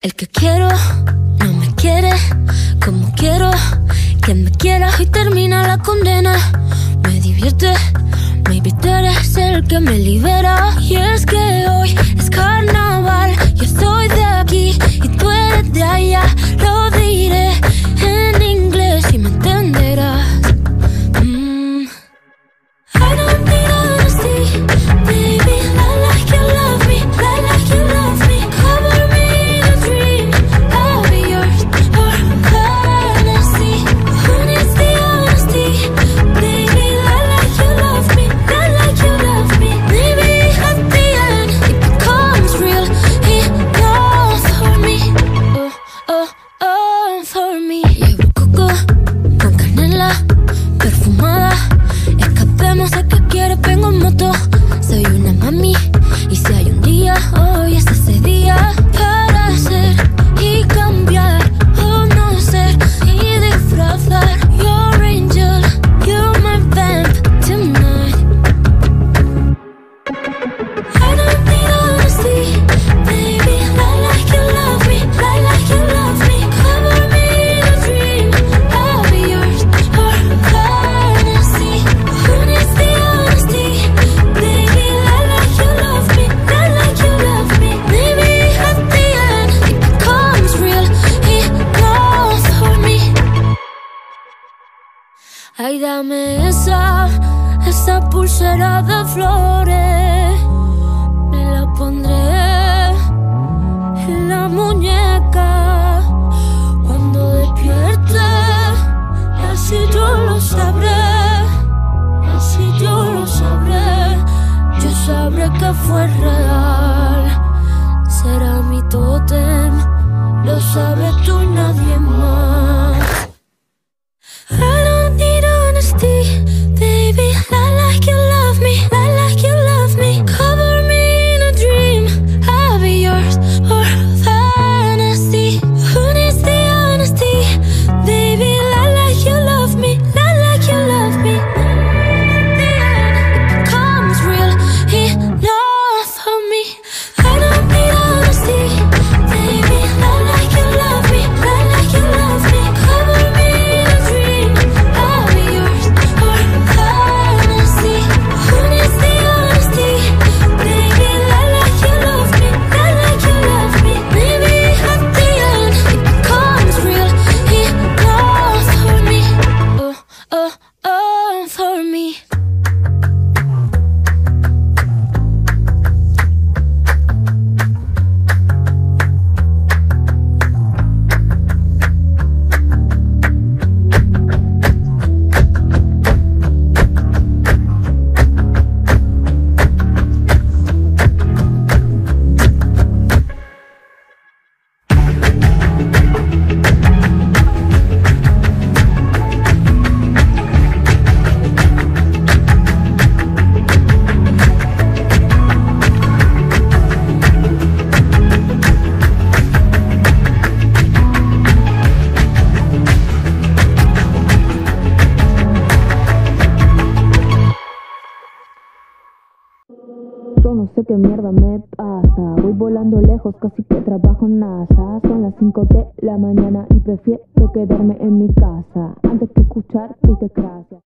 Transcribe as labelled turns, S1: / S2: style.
S1: El que quiero no me quiere como quiero que me quiera y termina la condena. Me divierte, me eres el que me libera. Y es que hoy Ay, dame esa, esa pulsera de flores. Me la pondré en la muñeca. Cuando despierte, así yo lo sabré. Así yo lo sabré. Yo sabré que fue real. Será mi tótem. Lo sabes tú y nadie más.
S2: Yo no sé qué mierda me pasa. Voy volando lejos, casi que trabajo en NASA. Son las 5 de la mañana y prefiero quedarme en mi casa antes que escuchar tus desgracias.